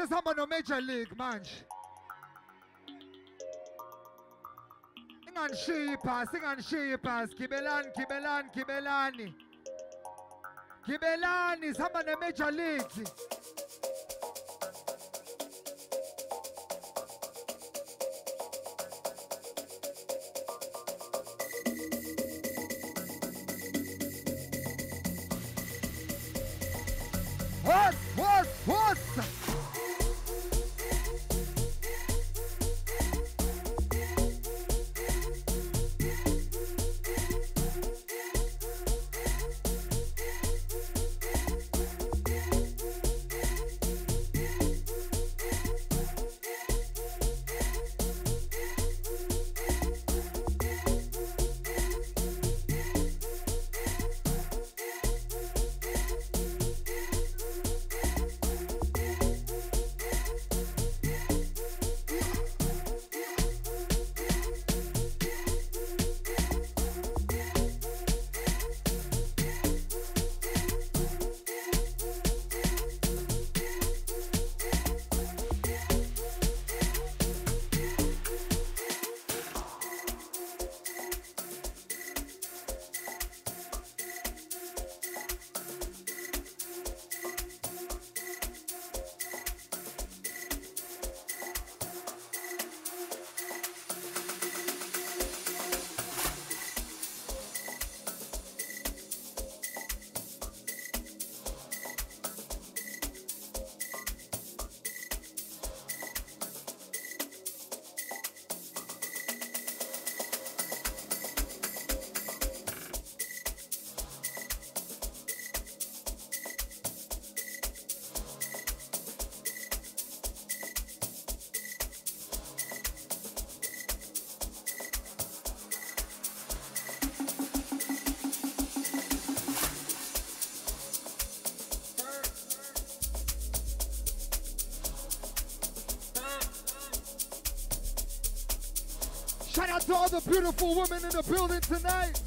sesihamba no-major league man. Sing manje. Inganishiyi ibhasi inganishiyi ibhasi gibelani gibelani. Gibelani gibelani sihamba ne-major league out to all the beautiful women in the building tonight.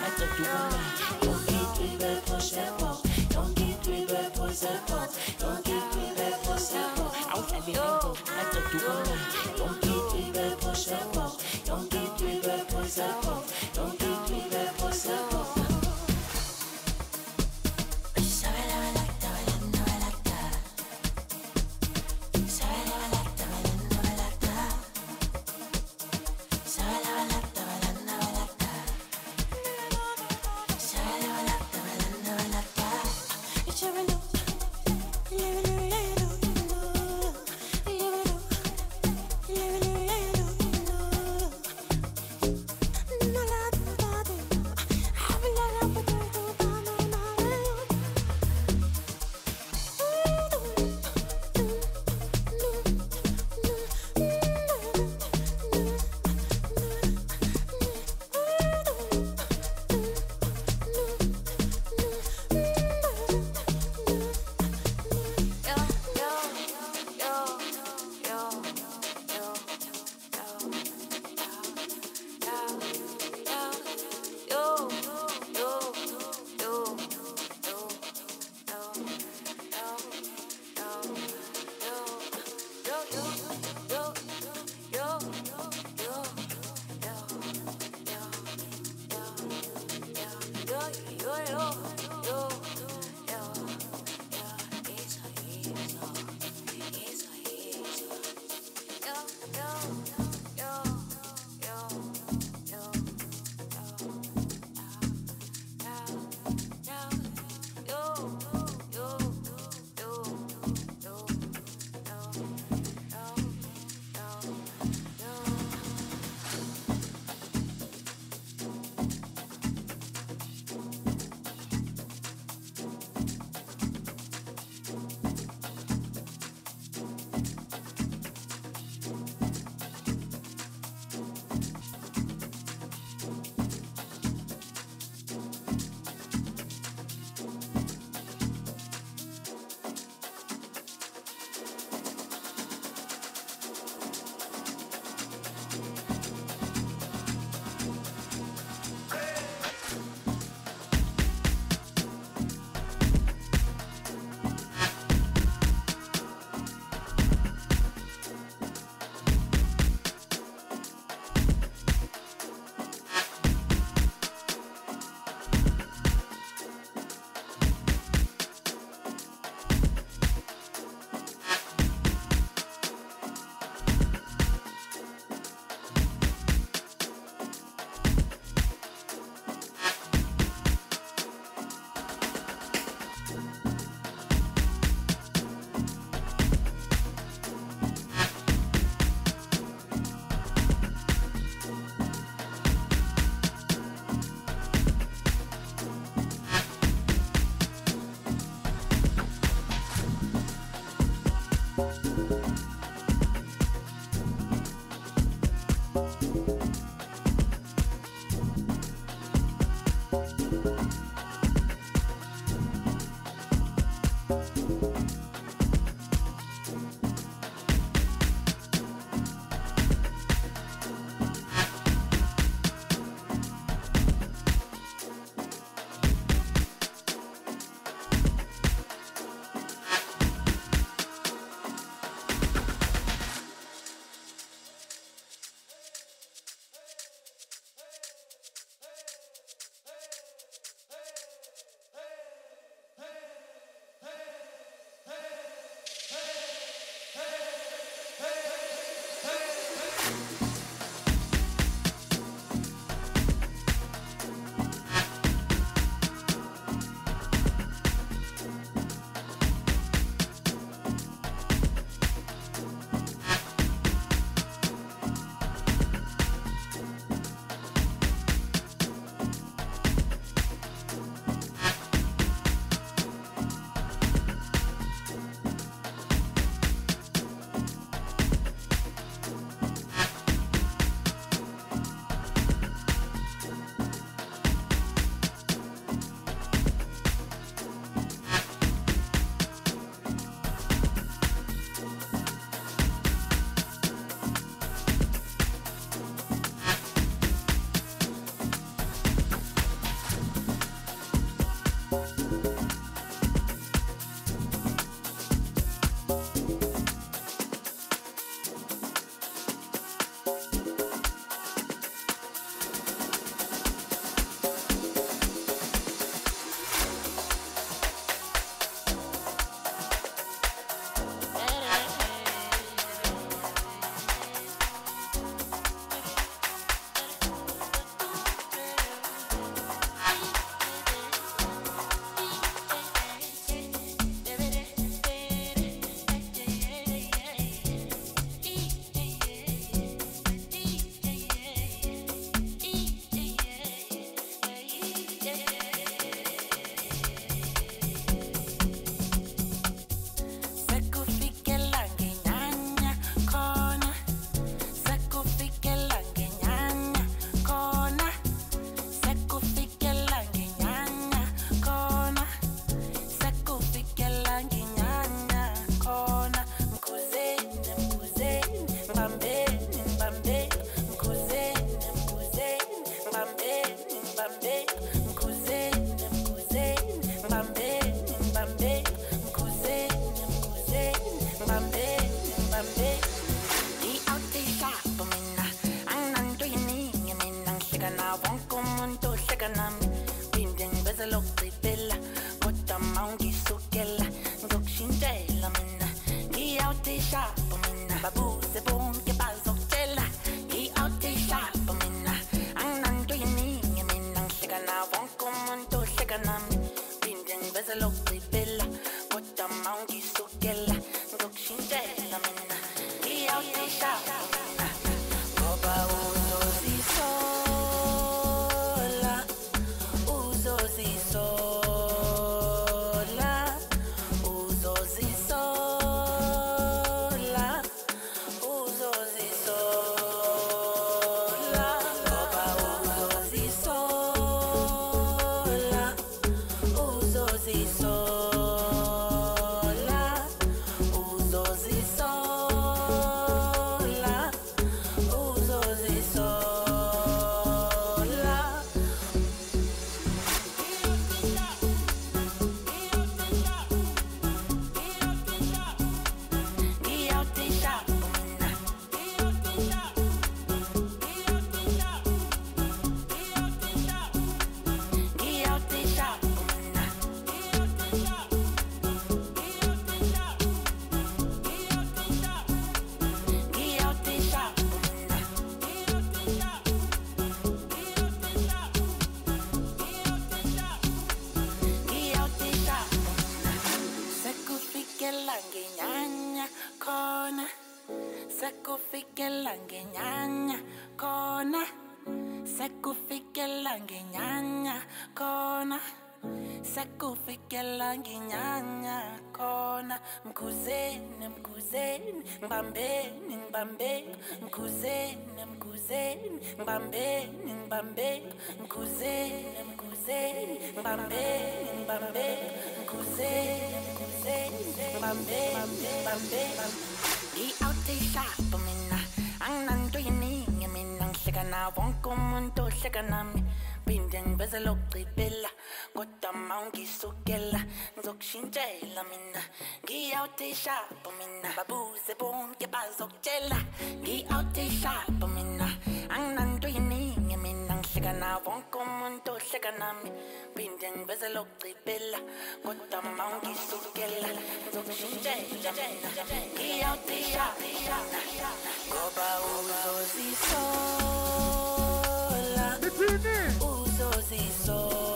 Hata tukumba Ukitubepushe kwa Mkhuzeni mkhuzeni ngibambeni ngibambeni mkhuzeni mkhuzeni ngibambeni ngibambeni mkhuzeni mkhuzeni ngibambeni ngibambeni mkhuzeni mkhuzeni ngibambeni ngibambeni ngiyawutishapo mina. Anginanto mina. Ngihleka na wonke umuntu ohleka nami phinde ngiveze lokugcibela kodwa ma ungisukela ngizokushintshela mina. Ngiyawutishapo mina. Babuze bonke bazokutshela ngiyawutishapo mina. Anginanto yiningi mina. Ngihleka na wonke umuntu ohleka nami. Phinde ngiveze lokugcibela kodwa ma ungisukela ngizokushintshela mina. Ngiyawutishapo mina. Ngoba uzozisola Nitini. uzozisola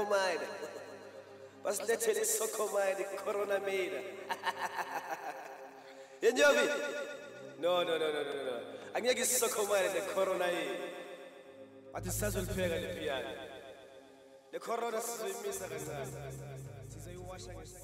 abayakhomana basilethele isokhomane corona mina yenjobi no no no no no no angeke isisokhomane ne-corona yini bathi sisazolipheka le piyano le corona sizoyimisa kancane. Sizoyiwasha ngesibele